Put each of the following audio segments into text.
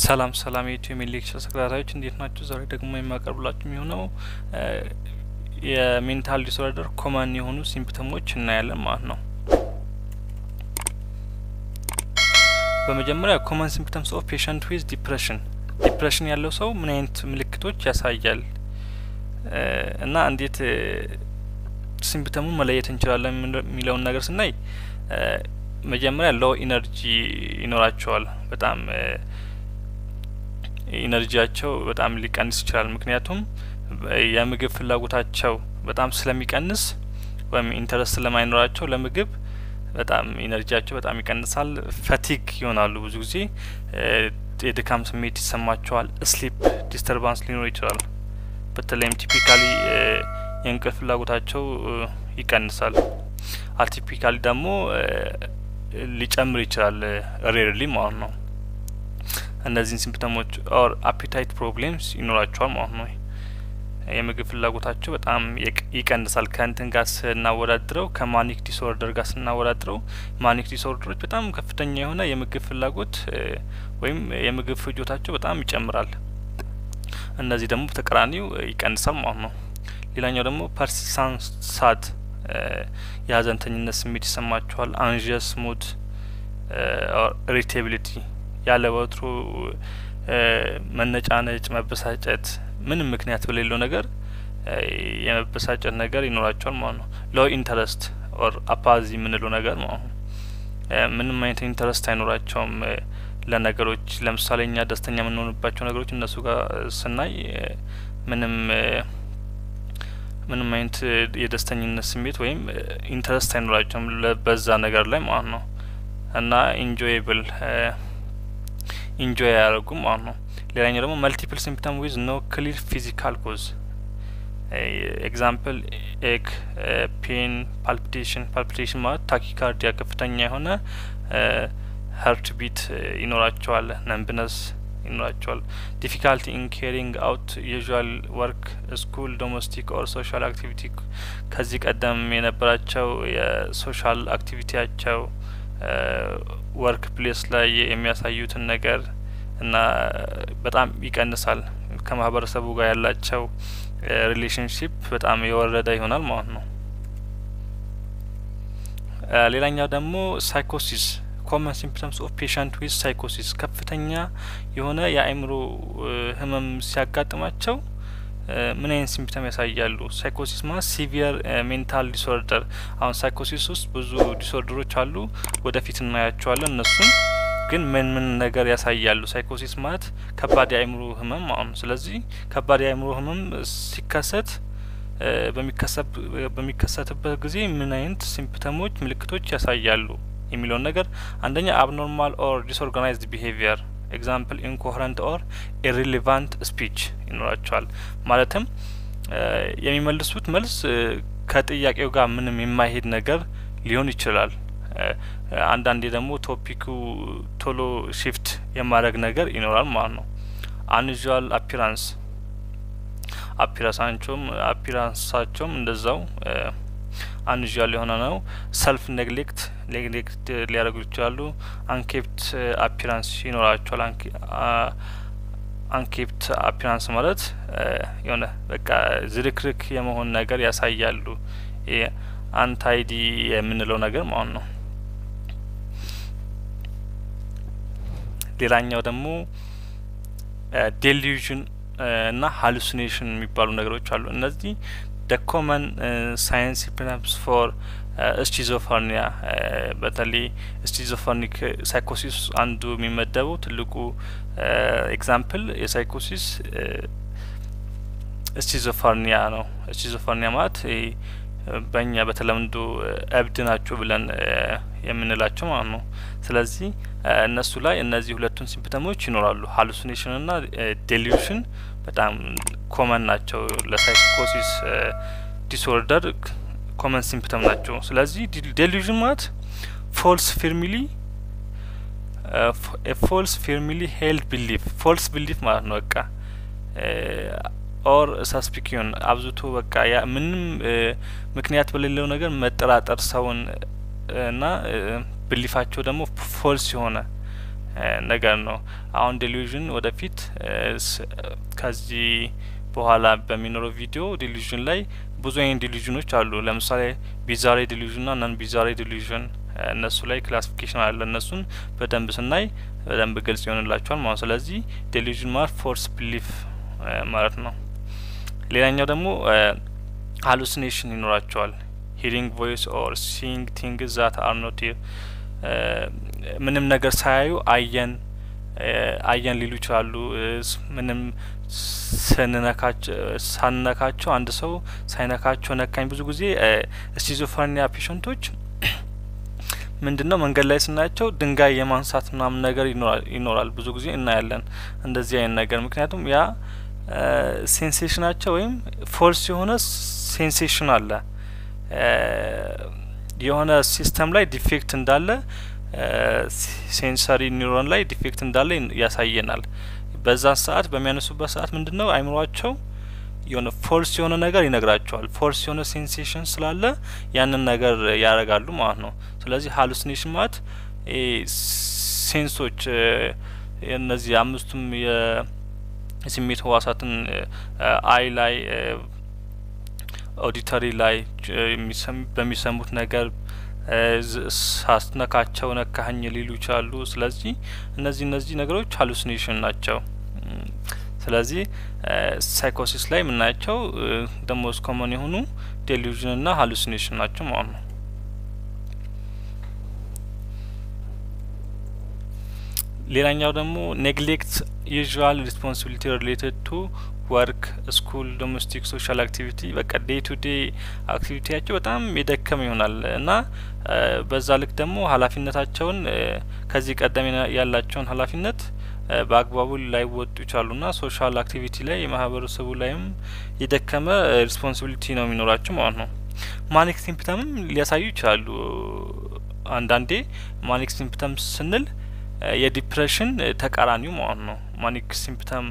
ሰላም ሰላም ሜል lecture ተከታታዮች እንዴት ናቸው? ዛሬ ደግሞ የማቀርብላችሁ የሚሆነው የ mental disorder common የሆኑ symptom ኦች እናያለን ማለት ነው። በመጀመሪያ common symptoms of patient with depression፣ depression ያለው ሰው ምን አይነት ምልክቶች ያሳያል እና እንዴት symptom ኡን መለየት እንችላለን የሚለውን ነገር ስናይ መጀመሪያ low energy ይኖራቸዋል። በጣም energy ያቸው በጣም ሊቀንስ ይችላል። ምክንያቱም የምግብ ፍላጎታቸው በጣም ስለሚቀንስ ወይም interest ስለማይኖራቸው ለምግብ በጣም energy ያቸው በጣም ይቀንሳል። fatigue ይሆናሉ። ብዙ ጊዜ የድካም ስሜት ይሰማቸዋል። sleep disturbance ሊኖር ይችላል። በተለይም typically የእንቅልፍ ፍላጎታቸው ይቀንሳል። atypically ደግሞ ሊጨምር ይችላል rarely ማለት ነው። እነዚህን symptom ኦች or appetite problems ይኖራቸዋል ማለት ነው። የምግብ ፍላጎታቸው በጣም ይቀንሳል። ከእንትን ጋር ስናወዳድረው ከ manic disorder ጋር ስናወዳድረው manic disorder ኦች በጣም ከፍተኛ የሆነ የምግብ ፍላጎት ወይም የምግብ ፍጆታቸው በጣም ይጨምራል። እነዚህ ደግሞ በተቃራኒው ይቀንሳል ማለት ነው። ሌላኛው ደግሞ persistent የሀዘንተኝነት ስሜት ይሰማቸዋል። anxious mood irritability ያለ ወትሮ መነጫነጭ፣ መበሳጨት ምንም ምክንያት በሌለው ነገር የመበሳጨት ነገር ይኖራቸዋል ማለት ነው። low interest or apathy የምንለው ነገር ማለት ነው። ምንም አይነት interest አይኖራቸውም ለነገሮች። ለምሳሌ እኛ ደስተኛ የምንሆንባቸው ነገሮች እነሱ ጋር ስናይ ምንም ምንም አይነት የደስተኝነት ስሜት ወይም interest አይኖራቸውም በዛ ነገር ላይ ማለት ነው እና enjoyable enjoy አያደርጉም ማለት ነው። ሌላኛው ደግሞ multiple symptom with no clear physical cause example eg pain፣ palpitation palpitation ማለት tachycardia ከፍተኛ የሆነ heart beat ይኖራቸዋል። numbness ይኖራቸዋል። difficulty in carrying out usual work school domestic or social activity ከዚህ ቀደም የነበራቸው የ social activity ያቸው work place ላይ የሚያሳዩትን ነገር እና በጣም ይቀንሳል። ከማህበረሰቡ ጋር ያላቸው relationship በጣም የወረደ ይሆናል ማለት ነው። ሌላኛው ደግሞ psychosis common symptoms of patient with psychosis ከፍተኛ የሆነ የአእምሮ ህመም ሲያጋጥማቸው ምን አይነት symptom ያሳያሉ? psychosis ማለት severe mental disorder። አሁን psychosis ውስጥ ብዙ disorder ኦች አሉ፣ ወደፊት እናያቸዋለን። እነሱም ግን ምን ምን ነገር ያሳያሉ? ሳይኮሲስ ማለት ከባድ የአእምሮ ህመም ነው። ስለዚህ ከባድ የአእምሮ ህመም ሲከሰት በሚከሰትበት ጊዜ ምን አይነት symptom ኦች፣ ምልክቶች ያሳያሉ የሚለውን ነገር አንደኛ abnormal or disorganized behavior example incoherent or irrelevant speech ይኖራቸዋል። ማለትም የሚመልሱት መልስ ከጥያቄው ጋር ምንም የማይሄድ ነገር ሊሆን ይችላል። አንዳንዴ ደግሞ topic ኡ ቶሎ shift የማድረግ ነገር ይኖራል ማለት ነው። unusual appearance appearance ኣቸውም appearance ኣቸውም እንደዛው unusual የሆነ ነው። self neglect neglect ሊያደርጉ ይችላሉ። unkempt appearance ይኖራቸዋል። unkempt appearance ማለት የሆነ በቃ ዝርክርክ የመሆን ነገር ያሳያሉ። untidy የምንለው ነገር ማለት ነው። ሌላኛው ደግሞ delusion እና hallucination የሚባሉ ነገሮች አሉ። እነዚህ the common signs symptoms for schizophrenia በተለይ schizophrenic psychosis አንዱ የሚመደበው ትልቁ example የ psychosis schizophrenia ነው። schizophrenia ማለት በእኛ በተለምዶ እብድ ናቸው ብለን የምንላቸው ማለት ነው። ስለዚህ እነሱ ላይ እነዚህ ሁለቱን symptom ኦች ይኖራሉ። hallucination እና delusion በጣም common ናቸው ለ psychosis disorder common symptom ናቸው። ስለዚህ delusion ማለት false firmly false firmly held belief false belief ማለት ነው። በቃ or suspicion አብዝቶ በቃ ያ ምንም ምክንያት በሌለው ነገር መጠራጠር ሰውን እና belief ኣቸው ደግሞ false የሆነ ነገር ነው። አሁን delusion ወደፊት ከዚህ በኋላ በሚኖረው ቪዲዮ delusion ላይ ብዙ አይነት delusion ኦች አሉ። ለምሳሌ bizarre delusion ና non bizarre delusion እነሱ ላይ classification አለ። እነሱን በደንብ ስናይ በደንብ ግልጽ ይሆንላቸዋል ማለት ስለዚህ delusion ማለት false belief ማለት ነው። ሌላኛው ደግሞ hallucination ይኖራቸዋል። hearing voice or seeing thing that are not ምንም ነገር ሳያዩ አየን አየን ሊሉ ይችላሉ። ምንም ስንነካቸው ሳንነካቸው አንድ ሰው ሳይነካቸው ነካኝ። ብዙ ጊዜ schizophrenia patient ኦች ምንድን ነው መንገድ ላይ ስናያቸው ድንጋይ የማንሳት ምናምን ነገር ይኖራል። ብዙ ጊዜ እናያለን እንደዚህ አይነት ነገር ምክንያቱም ያ sensation ኣቸው ወይም false የሆነ sensation አለ የሆነ system ላይ defect እንዳለ sensory neuron ላይ defect እንዳለ ያሳየናል። በዛ ሰዓት በሚያነሱበት ሰዓት ምንድን ነው አይምሯቸው የሆነ false የሆነ ነገር ይነግራቸዋል። false የሆነ sensation ስላለ ያንን ነገር ያደርጋሉ ማለት ነው። ስለዚህ hallucination ማለት sense ኦች እነዚህ አምስቱም የስሜት ህዋሳትን eye ላይ auditory ላይ በሚሰሙት ነገር ሳንነካቸው ነካኸኝ ሊሉ ይችላሉ። ስለዚህ እነዚህ እነዚህ ነገሮች hallucination ናቸው። ስለዚህ ሳይኮሲስ ላይ የምናያቸው ደግሞ common የሆኑ delusion እና hallucination ናቸው ማለት ነው። ሌላኛው ደግሞ neglect usual responsibility related to work፣ school፣ domestic social activity በቃ day to day activity ያቸው በጣም የደከመ ይሆናል እና በዛ ልክ ደግሞ ኃላፊነታቸውን ከዚህ ቀደም ያላቸውን ኃላፊነት በአግባቡ ላይወጡ ይቻሉና social activity ላይ የማህበረሰቡ ላይም የደከመ responsibility ነው የሚኖራቸው ማለት ነው። manic symptom ም ሊያሳዩ ይችላሉ። አንዳንዴ manic symptom ስንል የ depression ተቃራኒው ማለት ነው። manic symptom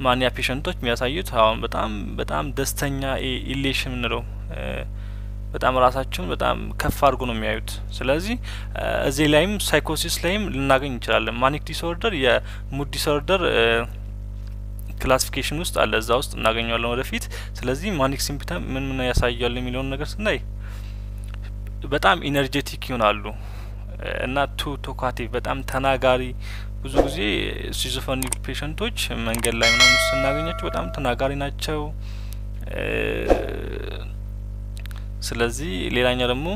mania patient ኦች የሚያሳዩት አሁን በጣም በጣም ደስተኛ elation ምንለው በጣም ራሳቸውን በጣም ከፍ አድርጎ ነው የሚያዩት። ስለዚህ እዚህ ላይም ሳይኮሲስ ላይም ልናገኝ እንችላለን። manic disorder የ mood disorder classification ውስጥ አለ፣ እዛ ውስጥ እናገኘዋለን ወደፊት። ስለዚህ manic symptom ምን ምን ያሳያሉ የሚለውን ነገር ስናይ በጣም energetic ይሆናሉ እና too talkative በጣም ተናጋሪ ብዙ ጊዜ schizophrenic patient ኦች መንገድ ላይ ምናምን ስናገኛቸው በጣም ተናጋሪ ናቸው። ስለዚህ ሌላኛው ደግሞ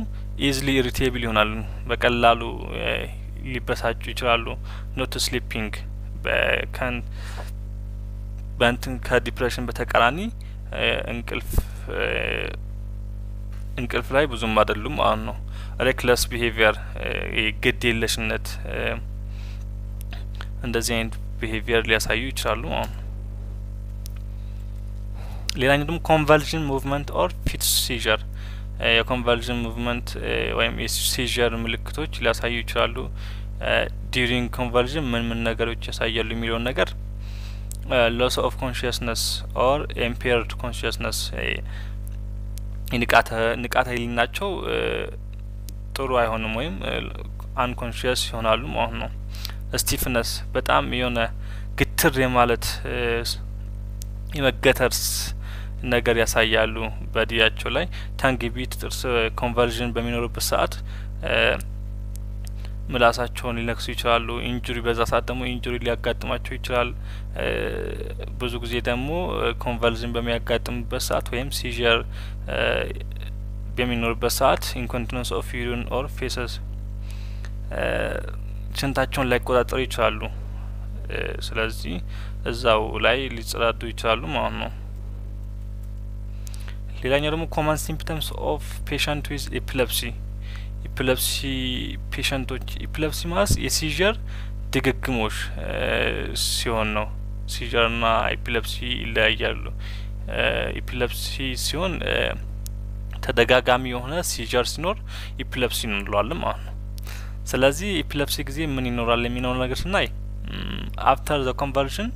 easily irritable ይሆናሉ፣ በቀላሉ ሊበሳጩ ይችላሉ። not sleeping በከን በእንትን ከ depression በተቃራኒ እንቅልፍ እንቅልፍ ላይ ብዙም አይደሉም ማለት ነው። reckless behavior ግድ የለሽነት እንደዚህ አይነት behavior ሊያሳዩ ይችላሉ ማለት ነው። ሌላኛው ደግሞ convulsion movement or fit seizure የ convulsion movement ወይም የ seizure ምልክቶች ሊያሳዩ ይችላሉ። during convulsion ምን ምን ነገሮች ያሳያሉ የሚለውን ነገር loss of consciousness or impaired consciousness ንቃተ ህሊናቸው ጥሩ አይሆንም ወይም unconscious ይሆናሉ ማለት ነው። stiffness በጣም የሆነ ግትር የማለት የመገተር ነገር ያሳያሉ body ያቸው ላይ tongue bite ጥርስ convulsion በሚኖርበት ሰዓት ምላሳቸውን ሊነክሱ ይችላሉ። injury በዛ ሰዓት ደግሞ injury ሊያጋጥማቸው ይችላል። ብዙ ጊዜ ደግሞ convulsion በሚያጋጥምበት ሰዓት ወይም seizure በሚኖርበት ሰዓት incontinence of urine or feces ሽንታቸውን ላይቆጣጠሩ ይችላሉ። ስለዚህ እዛው ላይ ሊጸዳዱ ይችላሉ ማለት ነው። ሌላኛው ደግሞ common symptoms of patient with epilepsy epilepsy patient ኦች epilepsy ማለት የ seizure ድግግሞሽ ሲሆን ነው። seizure ና epilepsy ይለያያሉ። epilepsy ሲሆን ተደጋጋሚ የሆነ seizure ሲኖር epilepsy እንለዋለን ማለት ነው። ስለዚህ epilepsy ጊዜ ምን ይኖራል የሚለው ነገር ስናይ after the convulsion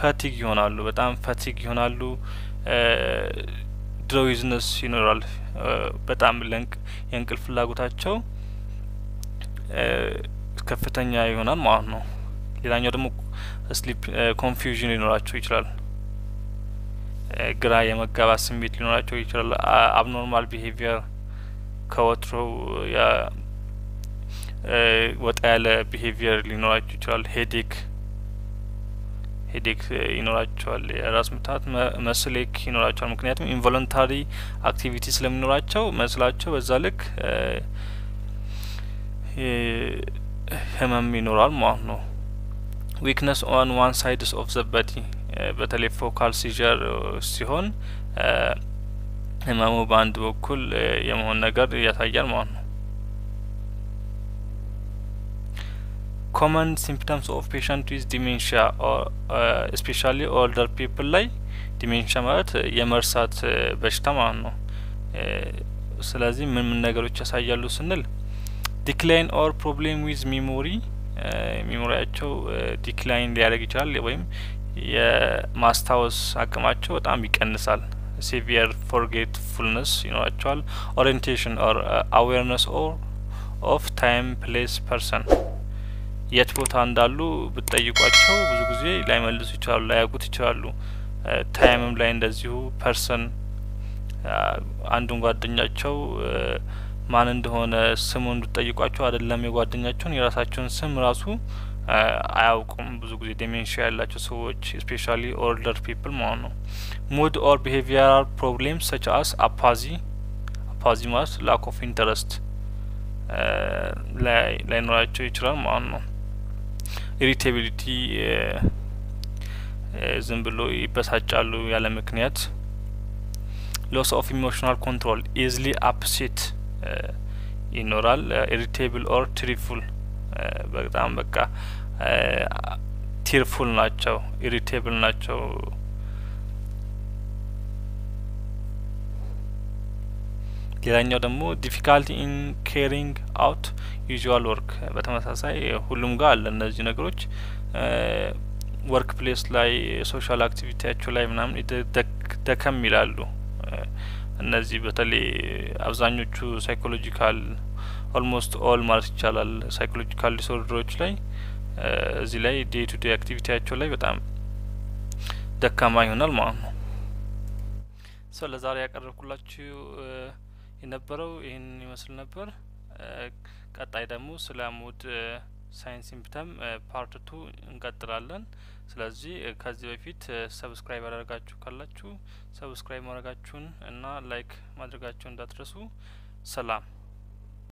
fatigue ይሆናሉ። በጣም fatigue ይሆናሉ። drowsiness ይኖራል። በጣም የእንቅልፍ ፍላጎታቸው ከፍተኛ ይሆናል ማለት ነው። ሌላኛው ደግሞ sleep confusion ሊኖራቸው ይችላል። ግራ የመጋባት ስሜት ሊኖራቸው ይችላል። abnormal behavior ከወትሮው ወጣ ያለ behavior ሊኖራቸው ይችላል። headache headache ይኖራቸዋል። የራስ ምታት፣ muscle ache ይኖራቸዋል። ምክንያቱም involuntary activity ስለሚኖራቸው muscle ኣቸው በዛ ልክ ህመም ይኖራል ማለት ነው። weakness on one sides of the body በተለይ focal seizure ሲሆን ህመሙ በአንድ በኩል የመሆን ነገር ያሳያል ማለት ነው። common symptoms of patient with dementia specially older people ላይ dementia ማለት የመርሳት በሽታ ማለት ነው። ስለዚህ ምን ምን ነገሮች ያሳያሉ ስንል decline or problem with memory memory ያቸው decline ሊያደርግ ይችላል ወይም የማስታወስ አቅማቸው በጣም ይቀንሳል። severe forgetfulness ይኖራቸዋል። orientation or awareness or of time place person የት ቦታ እንዳሉ ብትጠይቋቸው ብዙ ጊዜ ላይመልሱ ይችላሉ፣ ላያውቁት ይችላሉ። time ም ላይ እንደዚሁ person አንዱን ጓደኛቸው ማን እንደሆነ ስሙን ብትጠይቋቸው አይደለም የጓደኛቸውን የራሳቸውን ስም ራሱ አያውቁም። ብዙ ጊዜ dementia ያላቸው ሰዎች specially older people ማለት ነው። mood or behavioral problem such as apathy apathy ማለት lack of interest ላይኖራቸው ይችላል ማለት ነው። irritability ዝም ብሎ ይበሳጫሉ ያለ ምክንያት። loss of emotional control easily upset ይኖራል። irritable or tearful በጣም በቃ tearful ናቸው፣ irritable ናቸው። ሌላኛው ደግሞ difficulty in carrying out usual work በተመሳሳይ ሁሉም ጋር አለ እነዚህ ነገሮች work place ላይ social activity ያቸው ላይ ምናምን ደከም ይላሉ። እነዚህ በተለይ አብዛኞቹ psychological almost all ማለት ይቻላል psychological disorder ኦች ላይ እዚህ ላይ day to day activity ያቸው ላይ በጣም ደካማ ይሆናል ማለት ነው። ሰው ለዛሬ ያቀረብኩላችሁ የነበረው ይህን ይመስል ነበር። ቀጣይ ደግሞ ስለ mood sign symptom part two እንቀጥላለን። ስለዚህ ከዚህ በፊት subscribe ያደረጋችሁ ካላችሁ subscribe ማድረጋችሁን እና like ማድረጋችሁን እንዳትረሱ። ሰላም